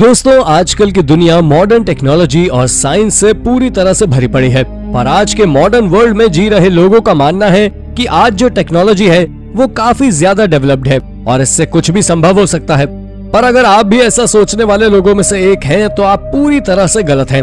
दोस्तों, आजकल की दुनिया मॉडर्न टेक्नोलॉजी और साइंस से पूरी तरह से भरी पड़ी है। पर आज के मॉडर्न वर्ल्ड में जी रहे लोगों का मानना है कि आज जो टेक्नोलॉजी है, वो काफ़ी ज़्यादा डेवलप्ड है और इससे कुछ भी संभव हो सकता है। पर अगर आप भी ऐसा सोचने वाले लोगों में से एक हैं तो आप पूरी तरह से गलत हैं।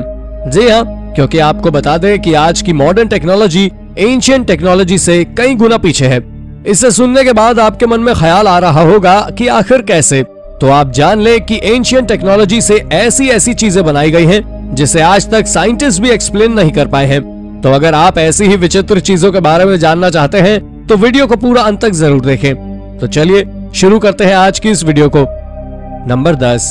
जी हाँ क्योंकि आपको बता दें कि आज की मॉडर्न टेक्नोलॉजी एंशियंट टेक्नोलॉजी से कई गुना पीछे है। इसे सुनने के बाद आपके मन में ख्याल आ रहा होगा कि आखिर कैसे? तो आप जान ले कि एंशियंट टेक्नोलॉजी से ऐसी ऐसी चीज़ें बनाई गई हैं, जिसे आज तक साइंटिस्ट भी एक्सप्लेन नहीं कर पाए हैं। तो अगर आप ऐसी ही विचित्र चीज़ों के बारे में जानना चाहते हैं तो वीडियो को पूरा अंत तक ज़रूर देखें। तो चलिए, शुरू करते हैं आज की इस वीडियो को। नंबर दस।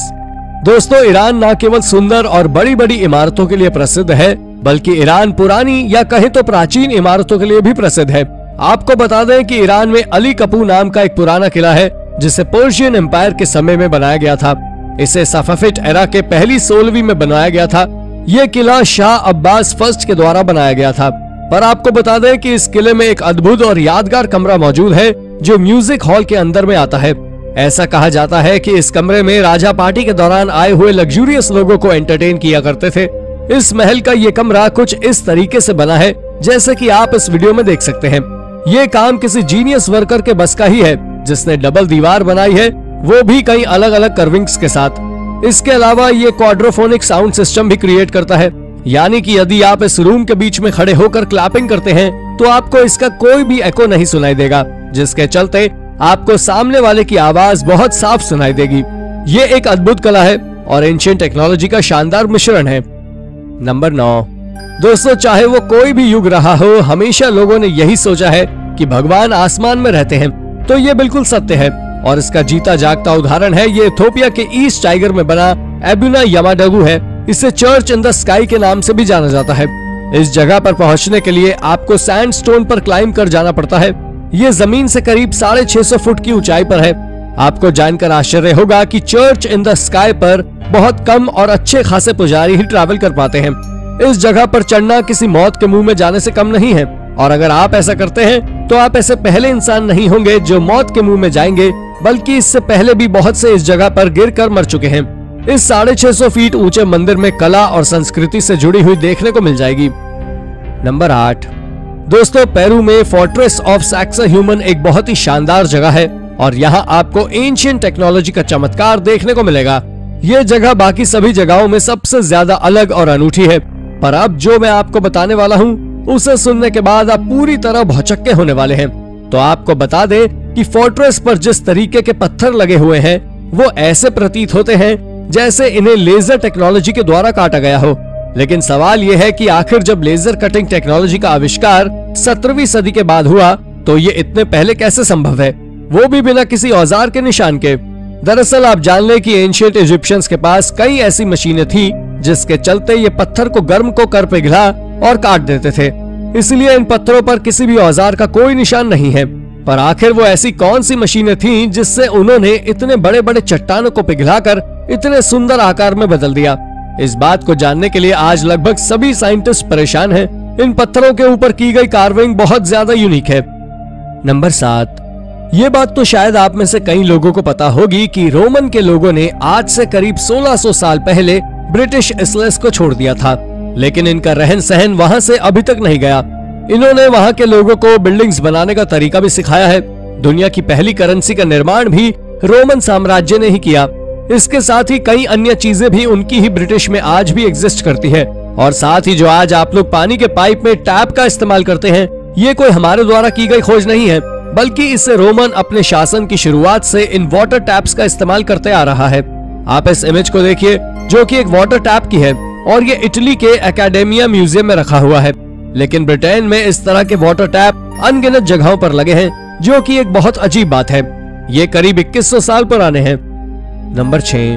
दोस्तों, ईरान न केवल सुंदर और बड़ी बड़ी इमारतों के लिए प्रसिद्ध है, बल्कि ईरान पुरानी या कहे तो प्राचीन इमारतों के लिए भी प्रसिद्ध है। आपको बता दें कि ईरान में अली कपू नाम का एक पुराना किला है जिसे पर्शियन एम्पायर के समय में बनाया गया था। इसे सफाफिट एरा के पहली सोलहवीं में बनाया गया था। ये किला शाह अब्बास फ़र्स्ट के द्वारा बनाया गया था। पर आपको बता दें कि इस किले में एक अद्भुत और यादगार कमरा मौजूद है, जो म्यूज़िक हॉल के अंदर में आता है। ऐसा कहा जाता है कि इस कमरे में राजा पार्टी के दौरान आए हुए लग्जूरियस लोगों को एंटरटेन किया करते थे। इस महल का ये कमरा कुछ इस तरीके से बना है, जैसे कि आप इस वीडियो में देख सकते हैं। ये काम किसी जीनियस वर्कर के बस का ही है। जिसने डबल दीवार बनाई है, वो भी कई अलग अलग कर्विंग्स के साथ। इसके अलावा ये क्वाड्रोफोनिक साउंड सिस्टम भी क्रिएट करता है। यानी कि यदि आप इस रूम के बीच में खड़े होकर क्लैपिंग करते हैं तो आपको इसका कोई भी एको नहीं सुनाई देगा, जिसके चलते आपको सामने वाले की आवाज़ बहुत साफ़ सुनाई देगी। ये एक अद्भुत कला है और एंशियंट टेक्नोलॉजी का शानदार मिश्रण है। नंबर नौ। दोस्तों, चाहे वो कोई भी युग रहा हो, हमेशा लोगों ने यही सोचा है कि भगवान आसमान में रहते हैं। तो ये बिल्कुल सत्य है, और इसका जीता जागता उदाहरण है, ये इथोपिया के ईस्ट टाइगर में बना एबुना यमाडगु है। इसे चर्च इन द स्काई के नाम से भी जाना जाता है। इस जगह पर पहुँचने के लिए आपको सैंडस्टोन पर क्लाइम कर जाना पड़ता है। ये ज़मीन से करीब साढ़े छह सौ फुट की ऊंचाई पर है। आपको जानकर आश्चर्य होगा कि चर्च इन द स्काई पर बहुत कम और अच्छे खासे पुजारी ही ट्रैवल कर पाते हैं। इस जगह पर चढ़ना किसी मौत के मुँह में जाने से कम नहीं है, और अगर आप ऐसा करते हैं तो आप ऐसे पहले इंसान नहीं होंगे जो मौत के मुँह में जाएँगे, बल्कि इससे पहले भी बहुत से इस जगह पर गिर कर मर चुके हैं। इस साढ़े छह सौ फीट ऊँचे मंदिर में कला और संस्कृति से जुड़ी हुई देखने को मिल जाएगी। नंबर आठ। दोस्तों, पेरू में फोर्ट्रेस ऑफ़ सैक्सा ह्यूमन एक बहुत ही शानदार जगह है, और यहाँ आपको एंशियन टेक्नोलॉजी का चमत्कार देखने को मिलेगा। ये जगह बाकी सभी जगहों में सबसे ज़्यादा अलग और अनूठी है। पर अब जो मैं आपको बताने वाला हूँ उसे सुनने के बाद आप पूरी तरह भौचक्के होने वाले हैं। तो आपको बता दे कि फोर्ट्रेस पर जिस तरीके के पत्थर लगे हुए हैं, वो ऐसे प्रतीत होते हैं जैसे इन्हें लेजर टेक्नोलॉजी के द्वारा काटा गया हो। लेकिन सवाल ये है कि आखिर जब लेजर कटिंग टेक्नोलॉजी का आविष्कार सत्रहवीं सदी के बाद हुआ तो ये इतने पहले कैसे संभव है? वो भी बिना किसी औज़ार के निशान के। दरअसल आप जान लें कि एंशियंट इजिप्शियंस के पास कई ऐसी मशीनें थी, जिसके चलते ये पत्थर को गर्म को कर पिघला और काट देते थे। इसलिए इन पत्थरों पर किसी भी औज़ार का कोई निशान नहीं है। पर आखिर वो ऐसी कौन सी मशीनें थीं जिससे उन्होंने इतने बड़े बड़े चट्टानों को पिघलाकर इतने सुंदर आकार में बदल दिया? इस बात को जानने के लिए आज लगभग सभी साइंटिस्ट परेशान हैं। इन पत्थरों के ऊपर की गई कार्विंग बहुत ज़्यादा यूनिक है। नंबर सात। ये बात तो शायद आप में से कई लोगों को पता होगी कि रोमन के लोगों ने आज से करीब 1600 साल पहले ब्रिटिश इसलेस को छोड़ दिया था। लेकिन इनका रहन सहन वहाँ से अभी तक नहीं गया। इन्होंने वहाँ के लोगों को बिल्डिंग्स बनाने का तरीका भी सिखाया है। दुनिया की पहली करेंसी का निर्माण भी रोमन साम्राज्य ने ही किया। इसके साथ ही कई अन्य चीज़ें भी उनकी ही ब्रिटिश में आज भी एग्जिस्ट करती है। और साथ ही जो आज आप लोग पानी के पाइप में टैप का इस्तेमाल करते हैं, ये कोई हमारे द्वारा की गई खोज नहीं है, बल्कि इसे रोमन अपने शासन की शुरुआत से इन वाटर टैप्स का इस्तेमाल करते आ रहा है। आप इस इमेज को देखिए, जो कि एक वाटर टैप की है। और ये इटली के एकेडेमिया म्यूज़ियम में रखा हुआ है। लेकिन ब्रिटेन में इस तरह के वाटर टैप अनगिनत जगहों पर लगे हैं, जो कि एक बहुत अजीब बात है। ये करीब 2100 साल पुराने हैं। नंबर छह।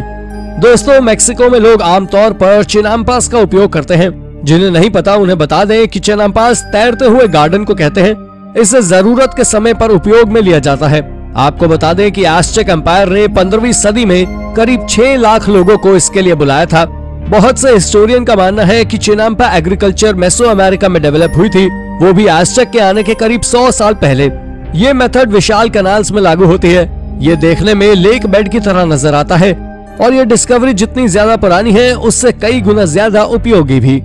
दोस्तों, मेक्सिको में लोग आमतौर पर चिनाम्पास का उपयोग करते हैं। जिन्हें नहीं पता, उन्हें बता दें कि चिनाम्पास तैरते हुए गार्डन को कहते हैं। इसे ज़रूरत के समय पर उपयोग में लिया जाता है। आपको बता दें कि आस्टेक एम्पायर ने पंद्रहवीं सदी में करीब छह लाख लोगों को इसके लिए बुलाया था। बहुत से हिस्टोरियन का मानना है कि चिनाम्पा एग्रीकल्चर मेसो अमेरिका में डेवलप हुई थी। वो भी आस्टेक के आने के करीब सौ साल पहले। ये मेथड विशाल कनाल्स में लागू होती है। ये देखने में लेक बेड की तरह नज़र आता है। और ये डिस्कवरी जितनी ज़्यादा पुरानी है, उससे कई गुना ज़्यादा उपयोगी भी।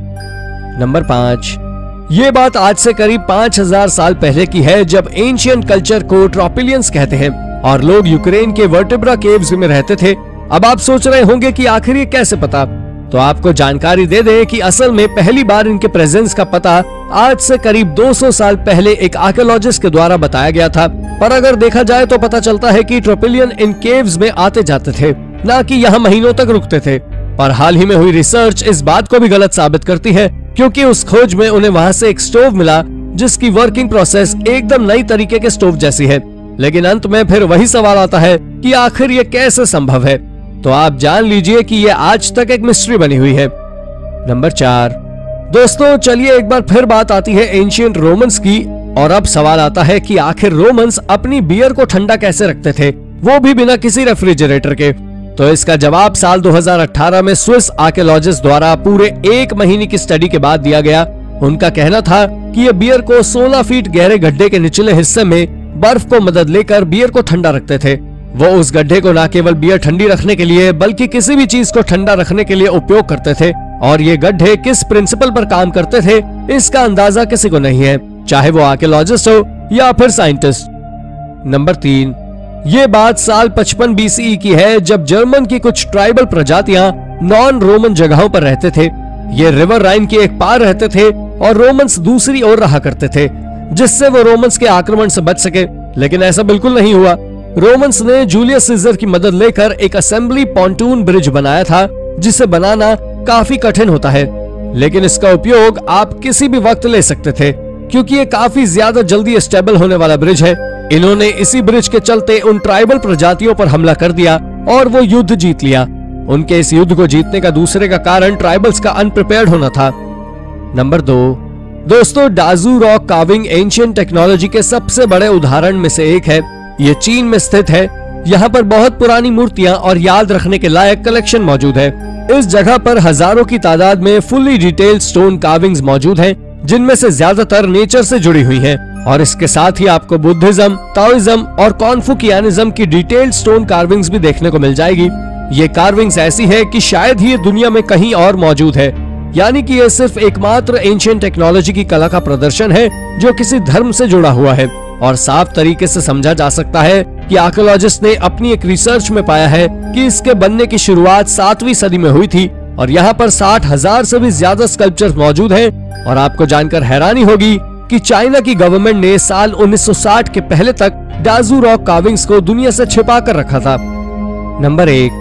नंबर पाँच। ये बात आज से करीब 5000 साल पहले की है, जब एंशियंट कल्चर को ट्रोपिलियंस कहते हैं। और लोग यूक्रेन के वर्टिब्रा केव्स में रहते थे। अब आप सोच रहे होंगे कि आखिर ये कैसे पता? तो आपको जानकारी दे दें कि असल में पहली बार इनके प्रेजेंस का पता आज से करीब 200 साल पहले एक आर्कोलॉजिस्ट के द्वारा बताया गया था। पर अगर देखा जाए तो पता चलता है कि ट्रोपिलियन इन केव्स में आते जाते थे, न कि यहाँ महीनों तक रुकते थे। पर हाल ही में हुई रिसर्च इस बात को भी गलत साबित करती है, क्योंकि उस खोज में उन्हें वहाँ से एक स्टोव मिला, जिसकी वर्किंग प्रोसेस एकदम नई तरीके के स्टोव जैसी है। लेकिन अंत में फिर वही सवाल आता है कि आखिर ये कैसे संभव है? तो आप जान लीजिए कि ये आज तक एक मिस्ट्री बनी हुई है। नंबर चार। दोस्तों, चलिए एक बार फिर बात आती है एंशियंट रोमन्स की, और अब सवाल आता है कि आखिर रोमन्स अपनी बियर को ठंडा कैसे रखते थे? वो भी बिना किसी रेफ्रिजरेटर के। तो इसका जवाब साल 2018 में स्विस आर्कियोलॉजिस्ट द्वारा पूरे एक महीने की स्टडी के बाद दिया गया। उनका कहना था कि ये बियर को 16 फीट गहरे गड्ढे के निचले हिस्से में बर्फ़ को मदद लेकर बियर को ठंडा रखते थे। वो उस गड्ढे को न केवल बियर ठंडी रखने के लिए, बल्कि किसी भी चीज़ को ठंडा रखने के लिए उपयोग करते थे। और ये गड्ढे किस प्रिंसिपल पर काम करते थे, इसका अंदाज़ा किसी को नहीं है, चाहे वो आर्कियोलॉजिस्ट हो या फिर साइंटिस्ट। नंबर तीन, ये बात साल 55 बीसीई की है, जब जर्मन की कुछ ट्राइबल प्रजातियाँ नॉन रोमन जगहों पर रहते थे। ये रिवर राइन के एक पार रहते थे और रोमन्स दूसरी ओर रहा करते थे, जिससे वो रोमन्स के आक्रमण से बच सके। लेकिन ऐसा बिल्कुल नहीं हुआ। रोमन्स ने जूलियस सीजर की मदद लेकर एक असेंबली पॉन्टून ब्रिज बनाया था, जिसे बनाना काफ़ी कठिन होता है। लेकिन इसका उपयोग आप किसी भी वक्त ले सकते थे, क्योंकि ये काफ़ी ज़्यादा जल्दी स्टेबल होने वाला ब्रिज है। इन्होंने इसी ब्रिज के चलते उन ट्राइबल प्रजातियों पर हमला कर दिया और वो युद्ध जीत लिया। उनके इस युद्ध को जीतने का दूसरे का कारण ट्राइबल्स का अनप्रिपेयर्ड होना था। नंबर दो, दोस्तों, Dazu rock carving ancient technology के सबसे बड़े उदाहरण में से एक है। ये चीन में स्थित है। यहाँ पर बहुत पुरानी मूर्तियाँ और याद रखने के लायक कलेक्शन मौजूद है। इस जगह पर हज़ारों की तादाद में फुल्ली डिटेल्ड स्टोन कार्विंग्स मौजूद हैं, जिनमें से ज़्यादातर नेचर से जुड़ी हुई हैं। और इसके साथ ही आपको बुद्धिज्म ताओइज्म और कॉन्फुकियानिज्म की डिटेल्ड स्टोन कार्विंग्स भी देखने को मिल जाएगी। ये कार्विंग्स ऐसी है कि शायद ही ये दुनिया में कहीं और मौजूद है। यानी कि ये सिर्फ़ एकमात्र एंशियंट टेक्नोलॉजी की कला का प्रदर्शन है जो किसी धर्म से जुड़ा हुआ है। और साफ़ तरीके से समझा जा सकता है कि आर्कोलॉजिस्ट ने अपनी एक रिसर्च में पाया है कि इसके बनने की शुरुआत सातवीं सदी में हुई थी और यहाँ पर साठ हज़ार से भी ज़्यादा स्कल्पचर मौजूद हैं और आपको जानकर हैरानी होगी कि चाइना की गवर्नमेंट ने साल 1960 के पहले तक डाजू रॉक काविंग्स को दुनिया से छिपा कर रखा था। नंबर एक,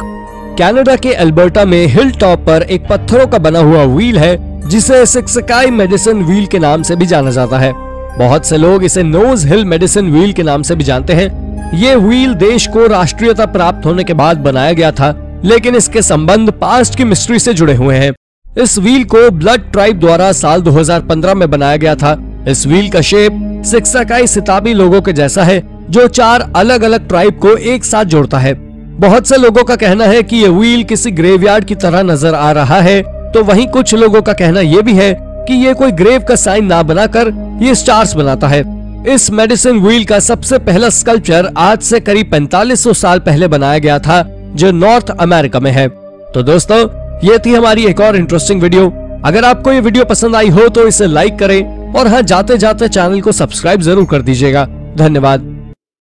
कनाडा के अल्बर्टा में हिल टॉप पर एक पत्थरों का बना हुआ व्हील है, जिसे सिक्सकाई मेडिसिन व्हील के नाम से भी जाना जाता है। बहुत से लोग इसे नोज़ हिल मेडिसिन व्हील के नाम से भी जानते हैं। ये व्हील देश को राष्ट्रीयता प्राप्त होने के बाद बनाया गया था, लेकिन इसके संबंध पास्ट की मिस्ट्री से जुड़े हुए हैं। इस व्हील को ब्लड ट्राइब द्वारा साल 2015 में बनाया गया था। इस व्हील का शेप सिक्साकाई सिताबी लोगों के जैसा है, जो चार अलग अलग ट्राइब को एक साथ जोड़ता है। बहुत से लोगों का कहना है कि ये व्हील किसी ग्रेवयार्ड की तरह नज़र आ रहा है तो वहीं कुछ लोगों का कहना यह भी है कि ये कोई ग्रेव का साइन ना बनाकर ये स्टार्स बनाता है। इस मेडिसिन व्हील का सबसे पहला स्कल्पचर आज से करीब 4500 साल पहले बनाया गया था, जो नॉर्थ अमेरिका में है। तो दोस्तों, ये थी हमारी एक और इंटरेस्टिंग वीडियो अगर आपको ये वीडियो पसंद आई हो तो इसे लाइक करें और हाँ जाते जाते चैनल को सब्सक्राइब ज़रूर कर दीजिएगा। धन्यवाद।